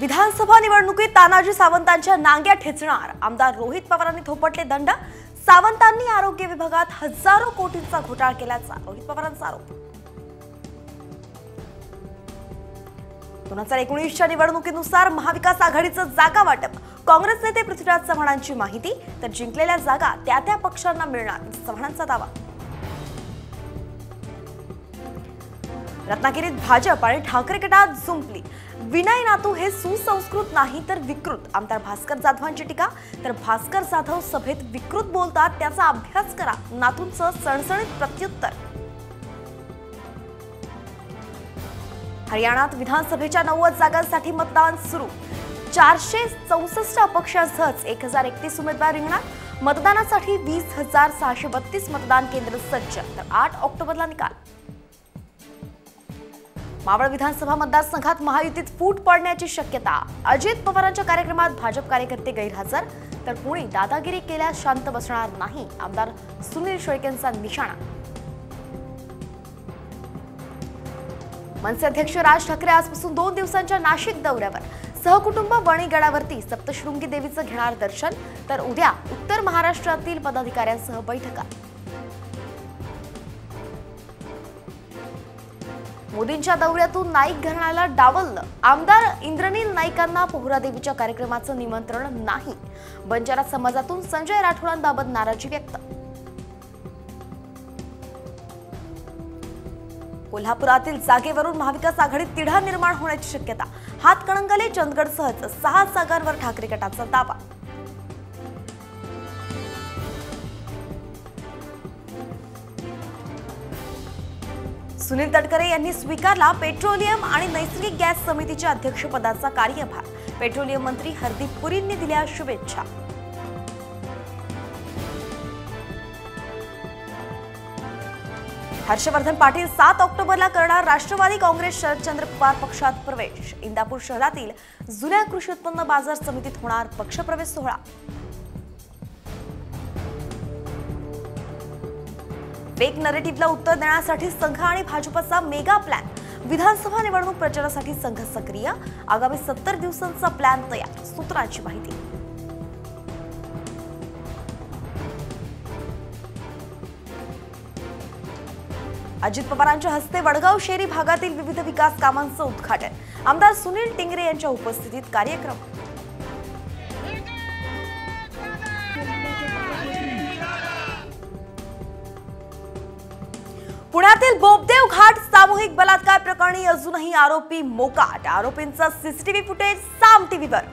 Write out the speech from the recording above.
विधानसभा निवडणुकीत तानाजी सावंतांच्या नांग्या ठेचणार. आमदार रोहित पवारांनी थोपटले दंड. सावंतांनी आरोग्य विभागात हजारो कोटींचा घोटाळा केल्याचा रोहित पवारांचा आरोप. दोन हजार एकोणीसच्या निवडणुकीनुसार महाविकास आघाडीचं जागा वाटप. काँग्रेस नेते पृथ्वीराज चव्हाणांची माहिती. तर जिंकलेल्या जागा त्या त्या पक्षांना मिळणार चव्हाणांचा दावा. रत्नागिरीत भाजप आणि ठाकरे गटात जुंपली. विनय नातू हे सुसंस्कृत नाही तर विकृत. आमदार भास्कर जाधवांची टीका. तर भास्कर जाधव सभेत विकृत बोलतात त्याचा अभ्यास करा. नातूंचं सणसणीत प्रत्युत्तर. हरियाणात विधानसभेच्या नव्वद जागांसाठी मतदान सुरू. चारशे चौसष्ट अपक्षांसहच एक हजार एकतीस उमेदवार रिंगणात. मतदानासाठी वीस हजार सहाशे बत्तीस मतदान केंद्र सज्ज. तर आठ ऑक्टोबरला निकाल. मावळ विधानसभा मतदारसंघात महायुतीत फूट पडण्याची शक्यता. अजित पवारांच्या कार्यक्रमात भाजप कार्यकर्ते गैरहजर. तर पुणे दादागिरी केल्यास शांत बसणार नाही आमदार सुनील शेळकेंचा निशाणा. मनसे अध्यक्ष राज ठाकरे आजपासून दोन दिवसांच्या नाशिक दौऱ्यावर. सहकुटुंब वणीगडावरती सप्तशृंगी देवीचं घेणार दर्शन. तर उद्या उत्तर महाराष्ट्रातील पदाधिकाऱ्यांसह बैठका. मोदींच्या दौऱ्यातून नाईक घराण्याला डावललं. आमदार इंद्रनील नाईकांना पोहरादेवीच्या कार्यक्रमाचं निमंत्रण नाही. बंजारा समाजातून संजय राठोडांबाबत नाराजी व्यक्त. कोल्हापुरातील जागेवरून महाविकास आघाडीत तिढा निर्माण होण्याची शक्यता. हातकणंगले चंदगडसह सहा जागांवर ठाकरे गटाचा दावा. सुनील तटकरे यांनी स्वीकारला पेट्रोलियम आणि नैसर्गिक गॅस समितीच्या अध्यक्षपदाचा कार्यभार. पेट्रोलियम मंत्री हरदीप पुरींनी दिल्या शुभेच्छा. हर्षवर्धन पाटील सात ऑक्टोबरला करणार राष्ट्रवादी काँग्रेस शरदचंद्र पवार पक्षात प्रवेश. इंदापूर शहरातील जुन्या कृषी उत्पन्न बाजार समितीत होणार पक्षप्रवेश सोहळा. फेक नरेटिव्हला उत्तर देण्यासाठी संघ आणि भाजपचा मेगा प्लॅन विधानसभा निवडणूक प्रचारासाठी संघ सक्रिय. आगामी सत्तर दिवसांचा प्लॅन तयार सूत्रांची माहिती. अजित पवारांच्या हस्ते वडगाव शेरी भागातील विविध विकास कामांचं उद्घाटन. आमदार सुनील टिंगरे यांच्या उपस्थितीत कार्यक्रम. पुण्यातील बोबदेव घाट सामूहिक बलात्कार प्रकरणी अजूनही आरोपी मोकाट. आरोपींचं सीसीटीव्ही फुटेज साम टीव्हीवर.